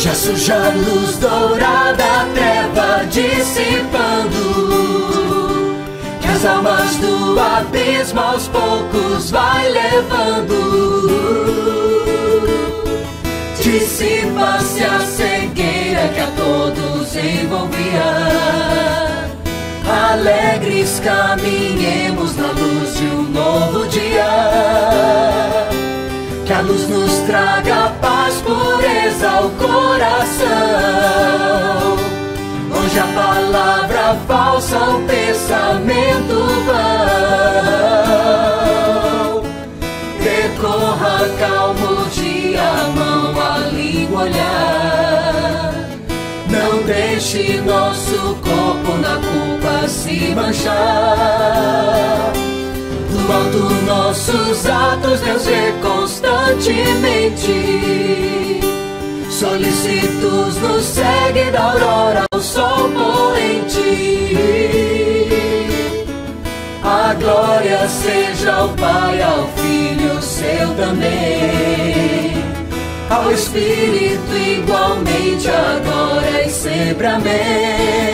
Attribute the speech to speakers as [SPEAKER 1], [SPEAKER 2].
[SPEAKER 1] Já surge a luz dourada, a treva dissipando. Que as almas do abismo aos poucos vai levando. Dissipa-se a cegueira que a todos envolvia. Alegres caminhemos na luz de um novo a luz nos traga paz, pureza ao coração. Onde a palavra falsa, o pensamento vão. Decorra calmo dia, a mão, a língua olhar. Não deixe nosso corpo na culpa se manchar. Do alto nossos atos Deus vê constantemente. Solícitos nos segue da aurora ao sol poente. A glória seja ao Pai, ao Filho seu também. Ao Espírito igualmente agora e sempre amém.